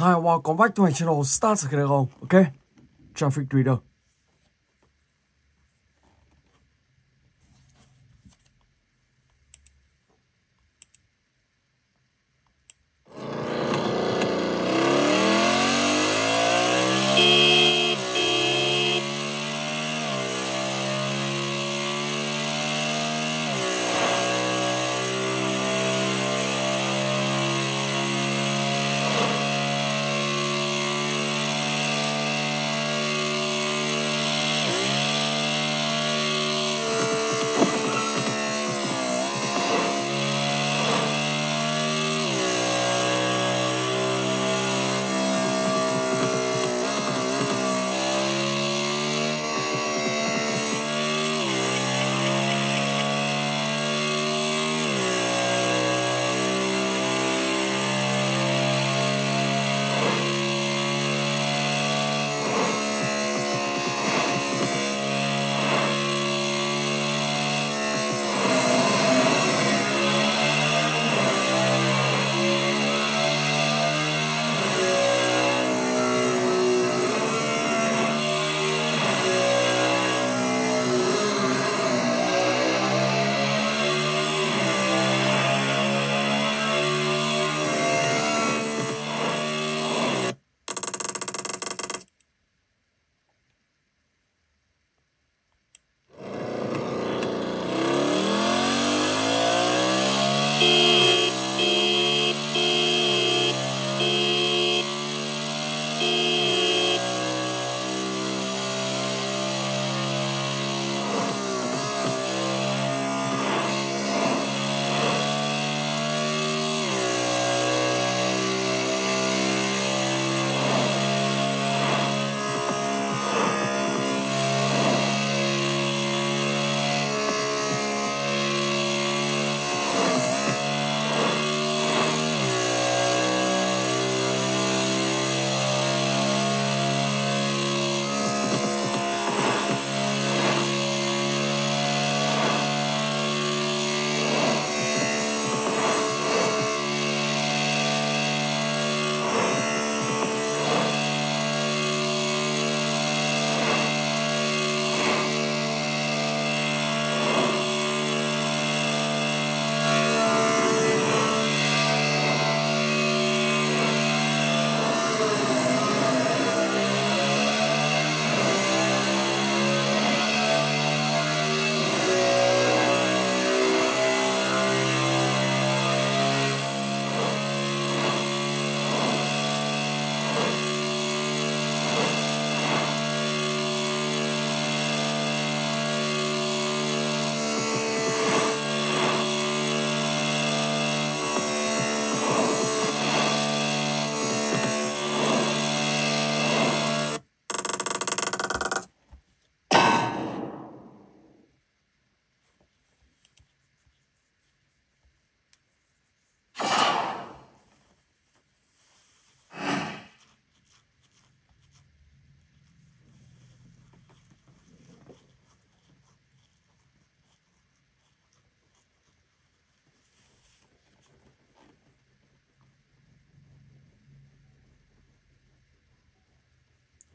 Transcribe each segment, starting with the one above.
Haiwa Combat 20 channel starts cái không? Ok. Traffic Reader.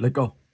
Let go.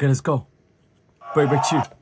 Okay, let's go. Break, break, shoot.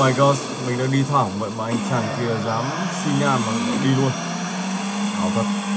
My god, mình đang đi thẳng vậy mà anh chàng kia dám xin nhà mà đi luôn. Ảo thật.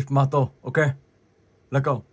Rage Mato, ok? Let's go.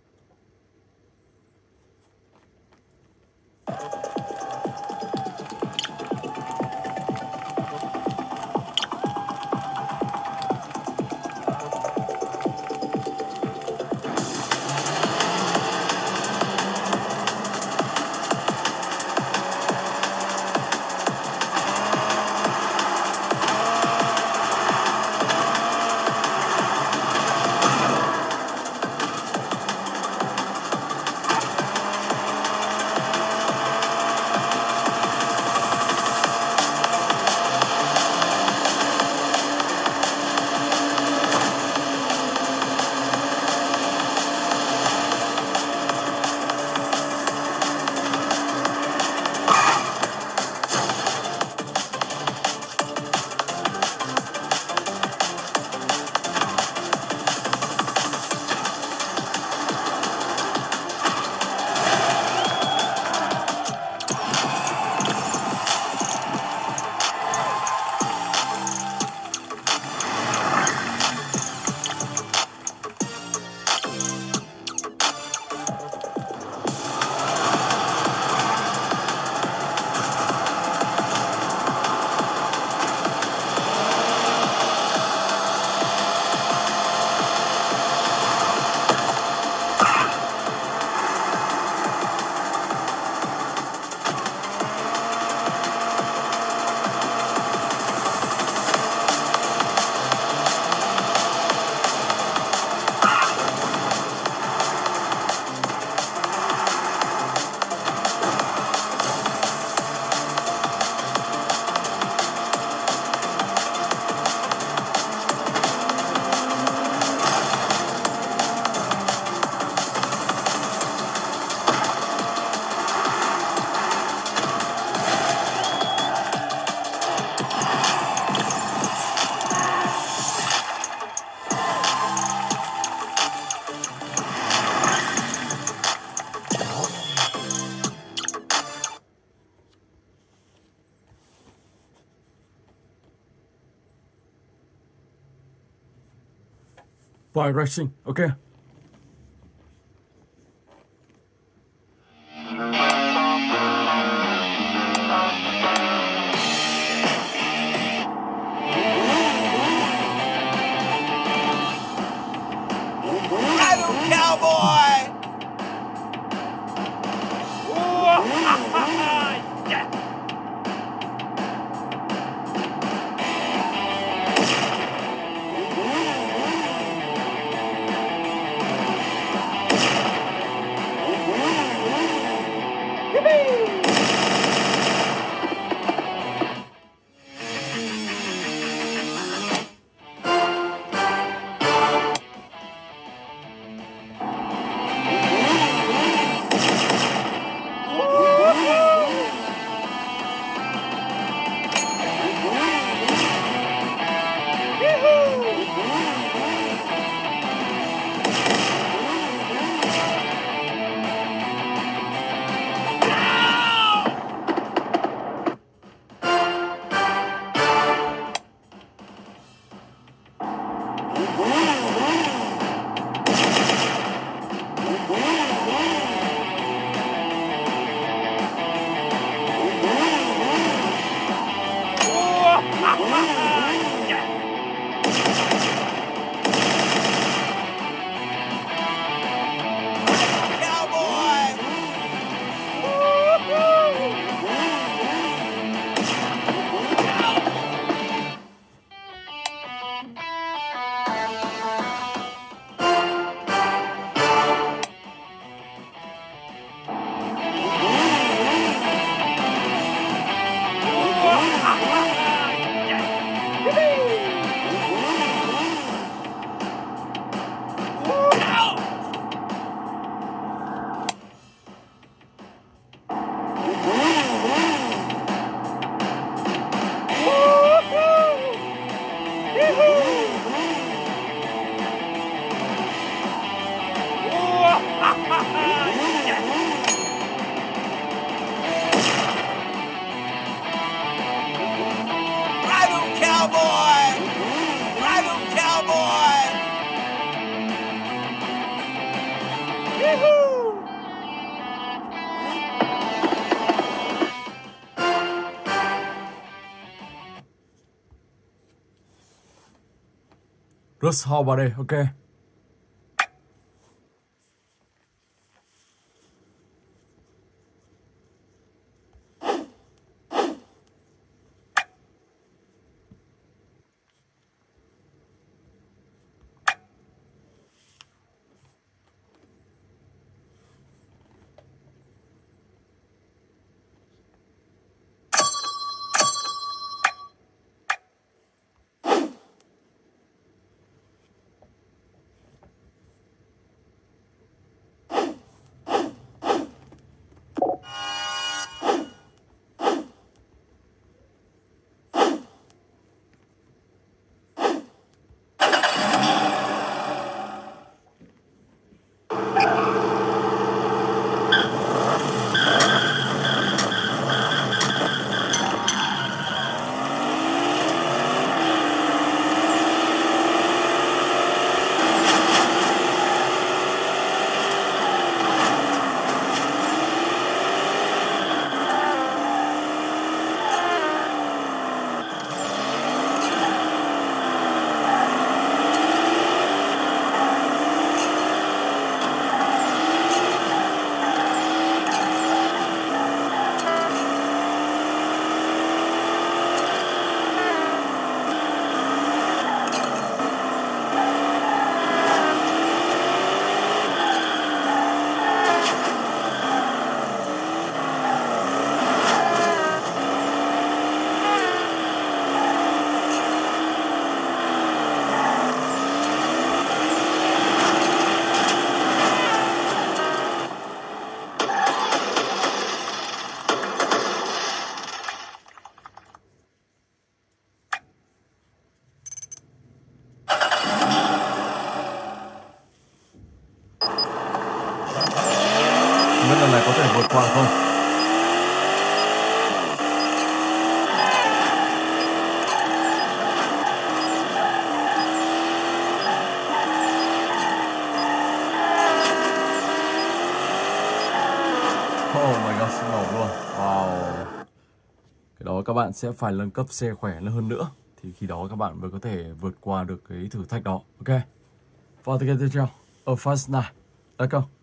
by writing, okay? Let's about it, okay? Bạn sẽ phải nâng cấp xe khỏe hơn nữa. Thì khi đó các bạn mới có thể vượt qua được cái thử thách đó. Ok. Và tiếp theo. Ở Fast này Let's go.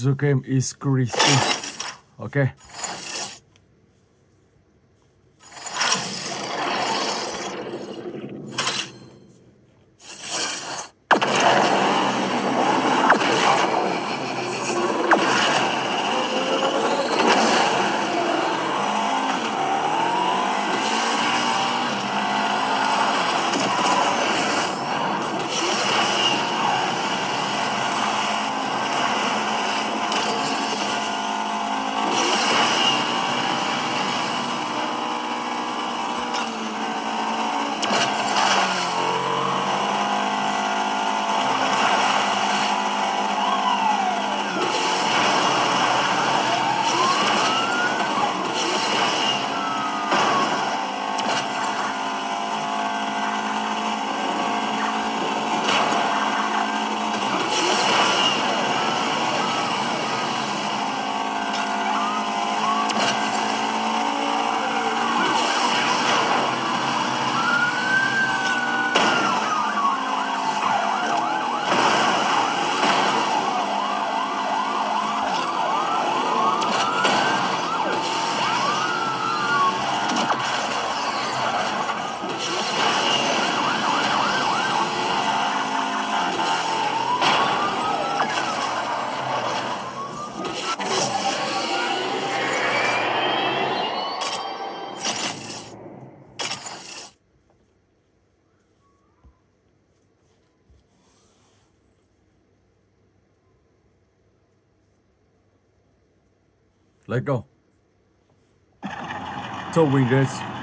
The game is crazy. Okay. let go. Tow wing, guys.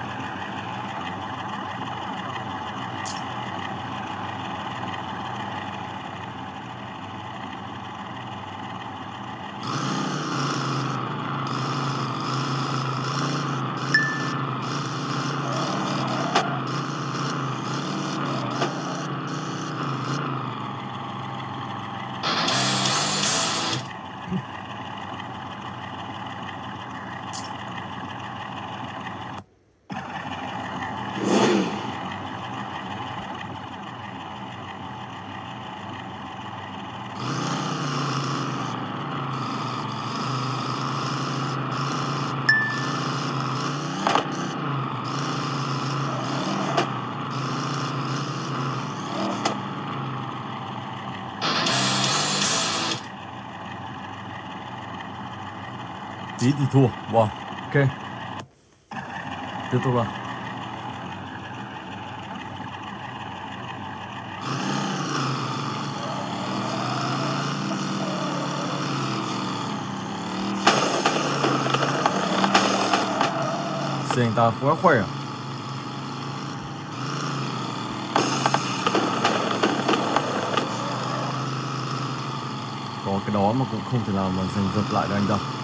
Tí thì thua. Wow ok. Tiếp tục nào xe anh ta quá khỏe. À có cái đó mà cũng không thể nào mà giành giật lại được anh đâu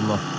inşallah.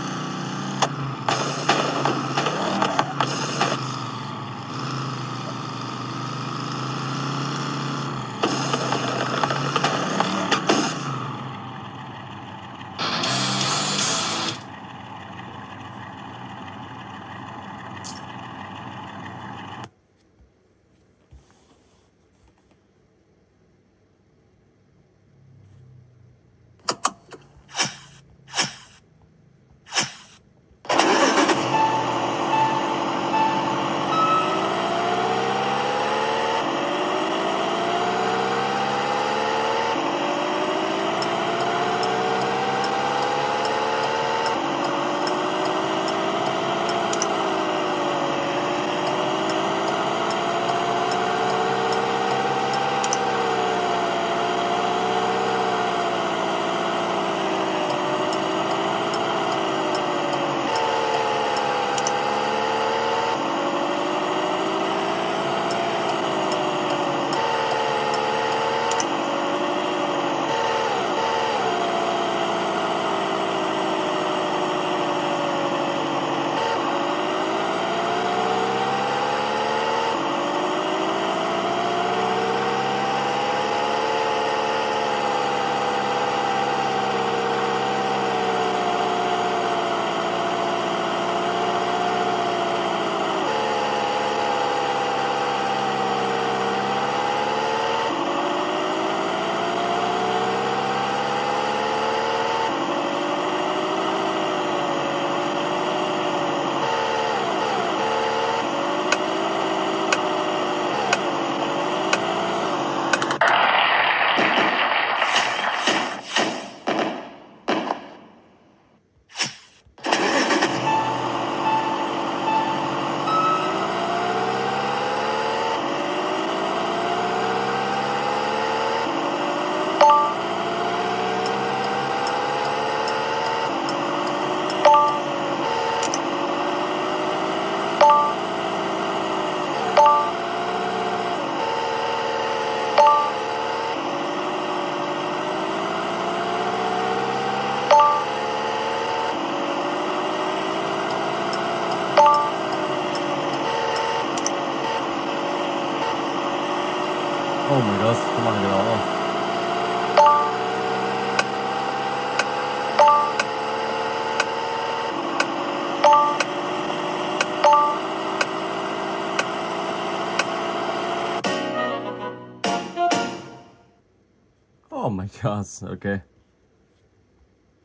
Oh my God! okay.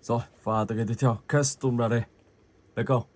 So, father, get it all custom ready. Let go.